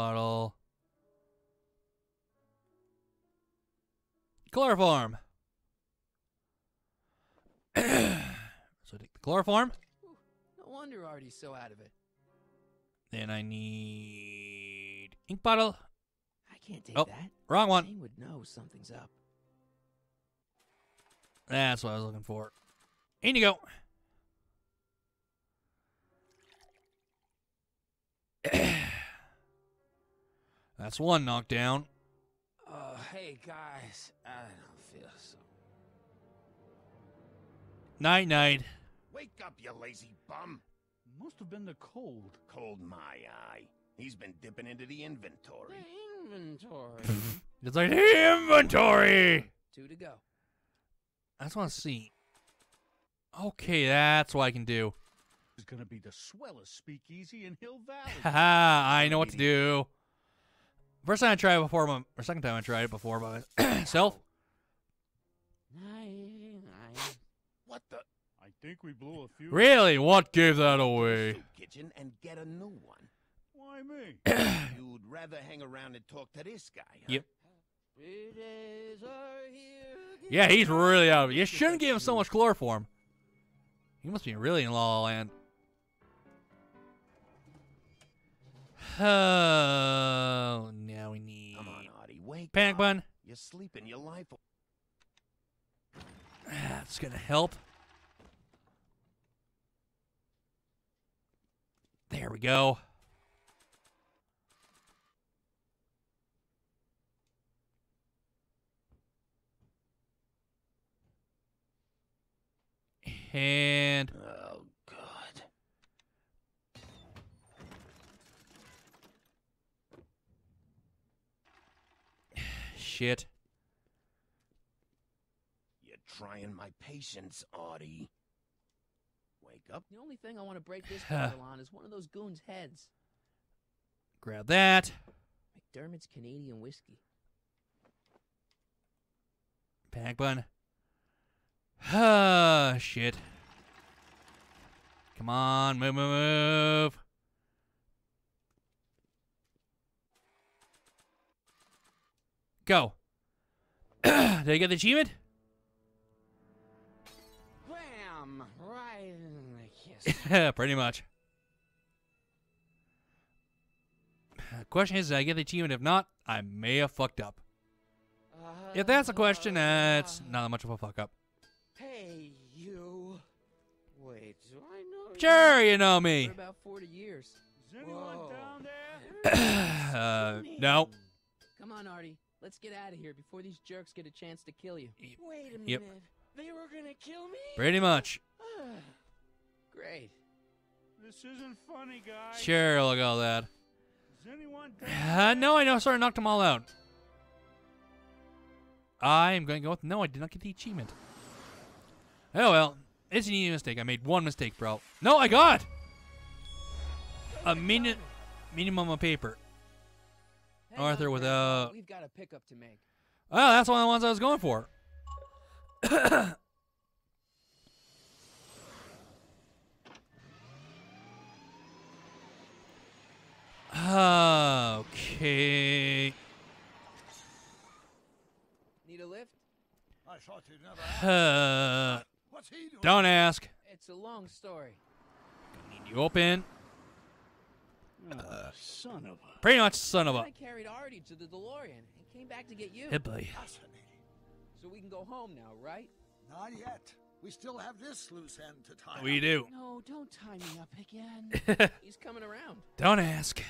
bottle. Chloroform. so take the chloroform. No wonder Artie's so out of it. Then I need ink bottle. I can't take Oh, that. Wrong one. Zane would know something's up. That's what I was looking for. In you go. That's one knockdown. Oh, hey guys, I don't feel so. Night night. Wake up, you lazy bum. Must have been the cold. Cold my eye. He's been dipping into the inventory. The inventory. It's like the inventory. Two to go. I just want to see. Okay, that's what I can do. It's gonna be the swellest speakeasy in Hill Valley. Haha, I know what to do. First time I tried it before, my, or second time I tried it before by myself. Nine, nine. What the? I think we blew a few. Really? What gave that away? Kitchen and get a new one. Why me? You'd rather hang around and talk to this guy, huh? Yep. Three days are here. Yeah, he's really out of it. You shouldn't give him so much chloroform. He must be really in La La Land. Uh, Oh, now we need Come on, Artie, wake panic button. You're sleeping your life. That's ah, gonna help. There we go. And Oh, God. Shit. You're trying my patience, Artie. Wake up. The only thing I want to break this bottle on is one of those goons' heads. Grab that. McDermott's Canadian whiskey. Panic button. Ah, shit. Come on, move, move, move. Go. Did I get the achievement? Bam! Right in the kiss. Pretty much. Question is, did I get the achievement? If not, I may have fucked up. If that's a question, that's not much of a fuck up. Hey, you. Wait, do I know Sure, you? you know For me. about 40 years. Is anyone Whoa. down there? uh, no. Come on, Artie. Let's get out of here before these jerks get a chance to kill you. Wait a minute. Yep. They were gonna kill me? Pretty much. Great. This isn't funny, guys. Sure, look at all that. Is anyone down Uh, no, I know. Sorry, I knocked them all out. I'm going to go with no. I did not get the achievement. Oh well, it's an easy mistake. I made one mistake, bro. No, I got a minute minimum of paper. Hang Arthur on, with Grandpa. a- We've got a pickup to make. Oh, that's one of the ones I was going for. okay. Need a lift? I thought you'd never Uh, What's he doing? don't ask. It's a long story. You open. Oh, son of a. Pretty much son of a. I carried Artie to the DeLorean and came back to get you. Hey, buddy. Fascinating. So we can go home now, right? Not yet. We still have this loose end to tie. We up. do. No, don't tie me up again. He's coming around. Don't ask.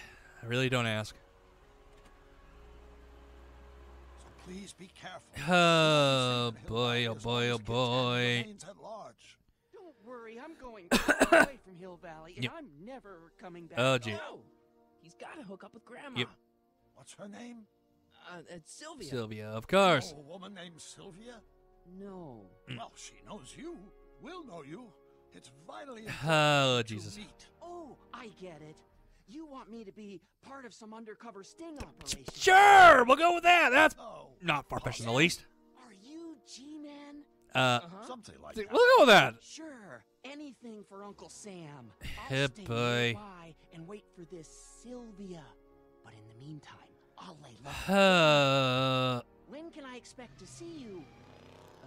I really don't ask. So please be careful. Oh, boy, oh, boy, oh, as Kid boy. Remains at large. Don't worry, I'm going away from Hill Valley, and Yep. I'm never coming back. Oh, gee. No! He's got to hook up with Grandma. Yep. What's her name? Uh, it's Sylvia. Sylvia, of course. Oh, a woman named Sylvia? No. Mm. Well, she knows you. We'll know you. It's vitally Oh, important to Jesus. meet. Oh, I get it. You want me to be part of some undercover sting operation. Sure, we'll go with that. That's Oh, not far fetched in the least. Are you G-Man? Uh, Uh-huh. something like we'll that. go with that. Sure. Anything for Uncle Sam. I'll Hey, boy. and wait for this Sylvia. But in the luck. Uh, When can I expect to see you?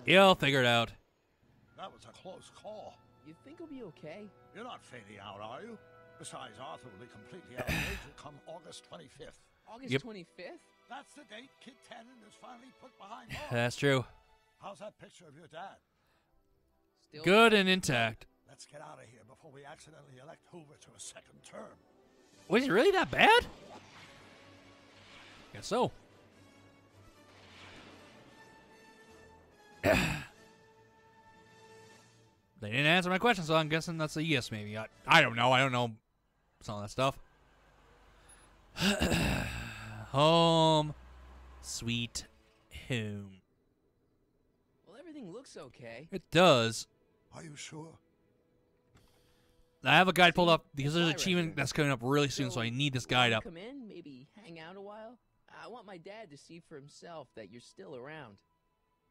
you'll figure it out. That was a close call. You think he'll be okay? You're not fading out, are you? Besides, Arthur will be completely out of danger come August 25th. August Yep. 25th? That's the date Kid Tannen is finally put behind bars. That's true. How's that picture of your dad? Still Good and intact. Let's get out of here before we accidentally elect Hoover to a second term. Was he really that bad? Guess so. they didn't answer my question, so I'm guessing that's a yes, maybe. I, I don't know. I don't know some of that stuff. home, sweet home. Well, looks okay. It does. Are you sure? I have a guide pulled up because there's an Fly achievement that's coming up really soon, so I need this will you guide up. Come in, maybe hang out a while. I want my dad to see for himself that you're still around.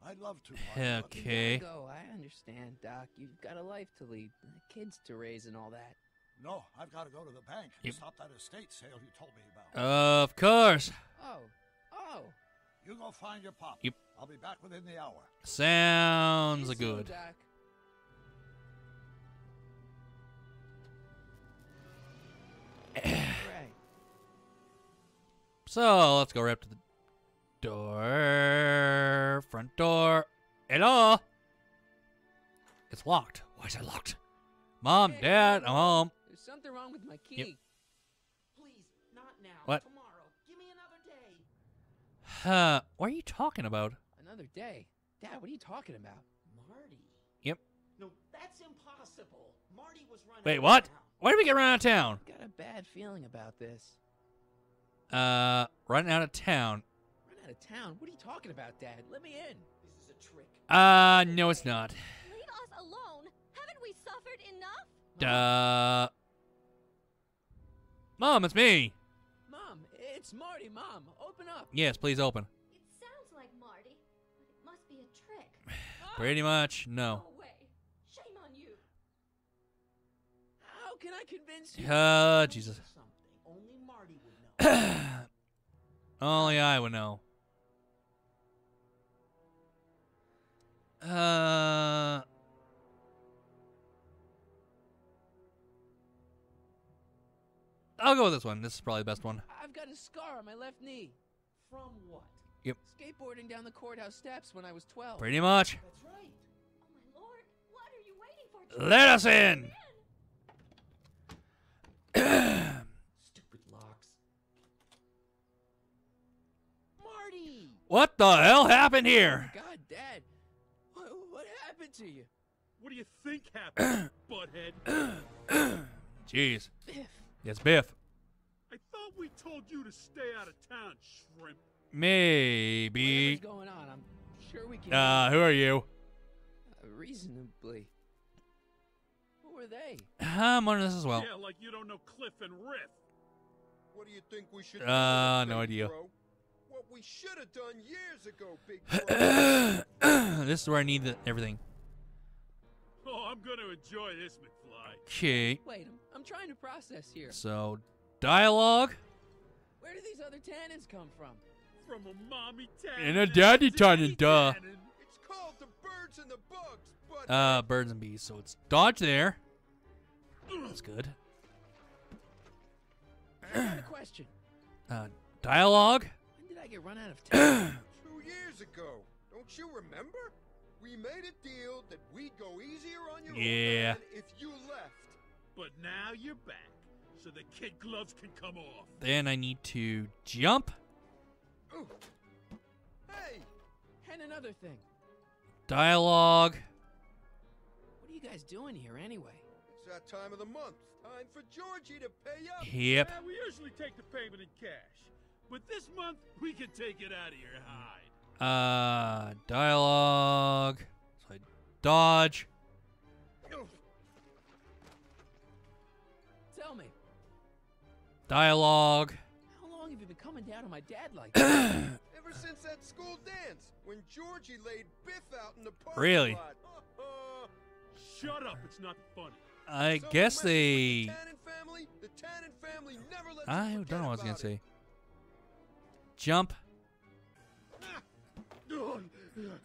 I'd love to. Marty, Okay. gotta go. I understand, Doc. You've got a life to lead, kids to raise, and all that. No, I've got to go to the bank and Yep. stop that estate sale you told me about. Of course. Find your pop. Yep. I'll be back within the hour. Sounds See good. Doc. So let's go right up to the door. Front door. Hello. It's locked. Why is it locked? Mom, Hey, Dad, no, I'm home. There's something wrong with my key. Yep. Please, not now. What? Tomorrow. Give me another day. Huh. What are you talking about? Another day. Dad, what are you talking about? Marty. Yep. No, that's impossible. Marty was running. Wait, what? around. Why did we get run out of town? I Got a bad feeling about this. Uh, running out of town. Run out of town? What are you talking about, Dad? Let me in. This is a trick. Uh, no, it's not. Leave us alone. Haven't we suffered enough? Duh. Mom, it's me. Mom, it's Marty. Mom, open up. Yes, please open. It sounds like Marty, but it must be a trick. Pretty much, no. No way. Shame on you. How can I convince you? Uh, Jesus. Only Marty would know. Only I would know. Uh. I'll go with this one. This is probably the best one. I've got a scar on my left knee. From what? Yep. Skateboarding down the courthouse steps when I was 12. Pretty much. That's right. Oh my lord. What are you waiting for? Let us in. Stupid locks. Marty. What the hell happened here? Oh, God, Dad. What, what happened to you? What do you think happened, butthead? Jeez. Biff. Yes, Biff. I thought we told you to stay out of town, shrimp. Maybe. Whatever's going on, I'm sure we can. Uh, who are you? Uh, reasonably. Who are they? I'm on this as well. Yeah, like you don't know Cliff and Riff. What do you think we should do? Uh, with no big idea. Bro? What we should have done years ago, big this is where I need the, everything. Oh, I'm gonna enjoy this, McFly. Okay. Wait, I'm, I'm trying to process here. So, dialogue. Where do these other Tannens come from? From a mommy Tannen And a daddy daddy Tannen, duh. Tannen. it's called the birds and the bugs, but Uh, birds and bees. So it's dodge there. That's good. I got a question. Uh, dialogue. When did I get run out of town? two years ago. Don't you remember? We made a deal that we'd go easier on your old Yeah. man if you left. But now you're back, so the kid gloves can come off. Then I need to jump. Ooh. Hey, and another thing. Dialogue. What are you guys doing here anyway? it's that time of the month. Time for Georgie to pay up. Yep. Yeah, we usually take the payment in cash, but this month we can take it out of your hide. Uh, dialogue. So I dodge. Dialogue. how long have you been coming down on my dad like this? Ever since that school dance, when Georgie laid Biff out in the parking Really? lot. Shut up, it's not funny. I So guess they. The Tannen family, the Tannen family never lets I don't know what I was gonna it. say. jump.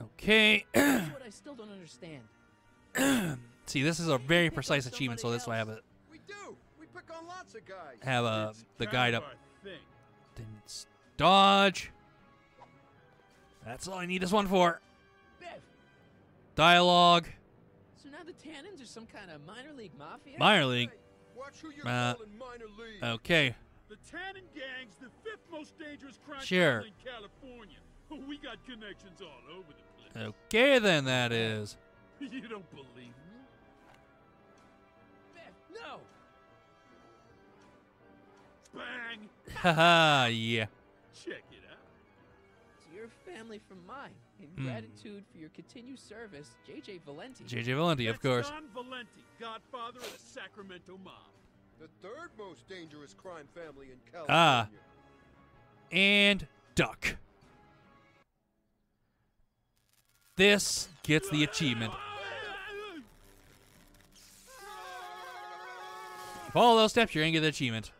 Okay. That's what I still don't understand. See, this is a very precise achievement, so this way I have it. We do. We pick on lots of guys. have a It's the guide up. our thing. Didn't s- dodge. That's all I need this one for. Bev, Dialogue. so now the Tannens are some kind of minor league mafia? Minor league. Watch who you're Uh, calling minor league. Okay. The Tannen Gang's the fifth most dangerous crime Sure. family in California. We got connections all over the place. Okay, then that is. You don't believe me? Bang! Haha, yeah. Check it out. To your family from mine. In Hmm. gratitude for your continued service, JJ Valenti. JJ Valenti, of course. Don Valenti, godfather of the Sacramento mob. The third most dangerous crime family in California. Ah. And duck. This gets the achievement. Follow those steps, you're gonna get the achievement.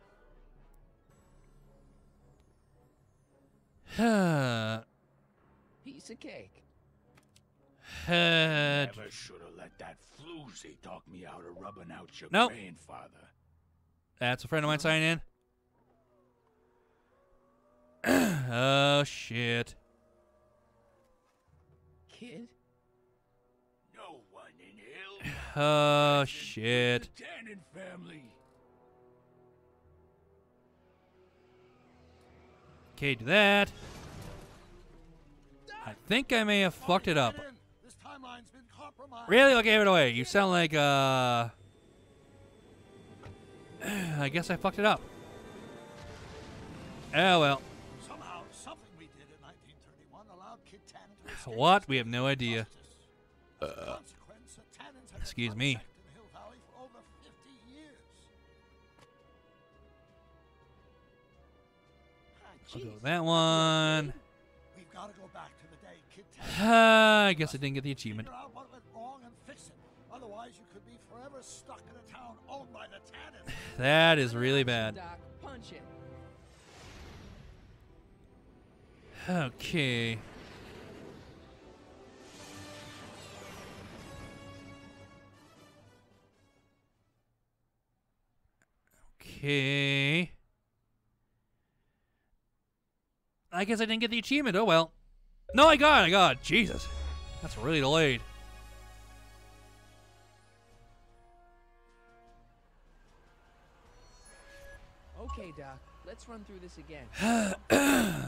Piece of cake. Head. Never should have let that floozy talk me out of rubbing out your Nope. grandfather. That's a friend of mine signing in. oh shit. Kid? No one in hell. Oh shit. Tannen family. Okay, do that. I think I may have fucked it up. This timeline's been compromised. Really? I gave it away. You sound like, uh. I guess I fucked it up. Oh well. Somehow, something we did in 1931 allowed Kid Tannen to escape What? We have no idea. justice. As a consequence, the Tannens have excuse me. unchecked in Hill Valley for over 50 years. Ah, I'll go with that one. We've got to go back I guess I didn't get the achievement. figure out what went wrong and fix it. Otherwise, you could be forever stuck in a town owned by the Tannens. That is really bad. Doc, punch it. Okay. Okay. I guess I didn't get the achievement. Oh well. No, I got it. I got it. Jesus. That's really delayed. Okay, Doc, let's run through this again.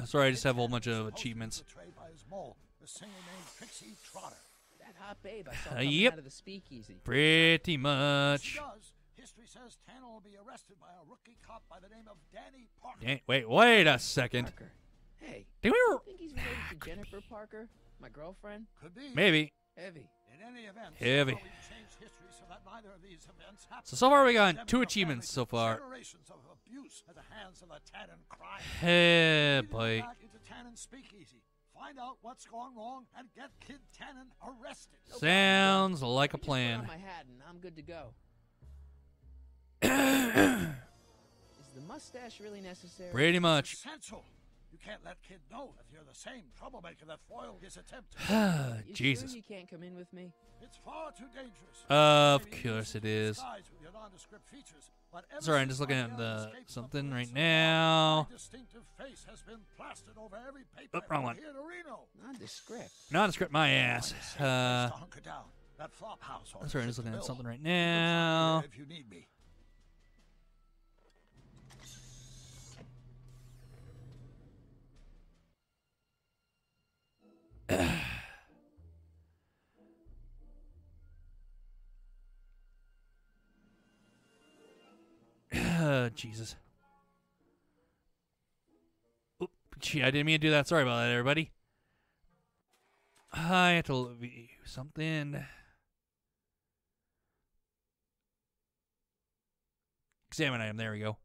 Sorry, I just have a whole bunch of Supposed to be achievements. Betrayed by his mole, the singer named Trixie Trotter. That hot babe I saw Uh, yep. out of the speakeasy. Pretty much. History says Tannen will be arrested by a rookie cop by the name of Danny Parker. Eh, Wait, wait a second. Parker. Hey, Did we? think he's related to Jennifer Parker, my girlfriend? Could be. Maybe. Heavy. In any event, Heavy. somehow we've changed history so that neither of these events happen. So so far we got Condemning two achievements so far. Generations of abuse at the hands of the Tannen crime. Hey, We need to go boy. into Tannen speakeasy. Find out what's gone wrong and get Kid Tannen arrested. Sounds like a You just plan. my hat and I'm good to go. Is the mustache really necessary? Pretty much. Essential. You can't let Kid know that you're the same troublemaker that foiled his attempt. You Jesus. Sure you can't come in with me? It's far too dangerous. Of course it easy to is. disguise with your features, but Sorry, I'm just looking at the something police right now. Distinctive face has been plastered over every paper Oh, wrong one. here to Reno. Nondescript. Nondescript my ass. Uh, to hunker. That flop house on sorry, I'm just looking at something right You can find me now. If you need me. Jesus. Oop, gee, I didn't mean to do that. Sorry about that, everybody. I have to something. Examine item. There we go.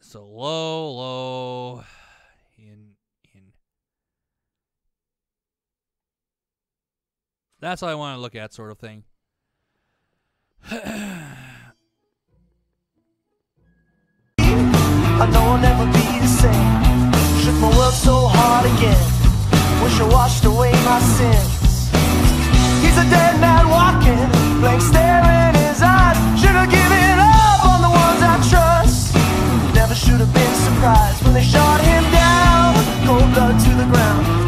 So low, low, in, in. That's all I want to look at, sort of thing. I know I'll never be the same. Shook my world so hard again. Wish I washed away my sins. He's a dead man walking, blank stare in his eyes. Should have given up on the ones I trust. Never should have been surprised when they shot him down. Cold blood to the ground.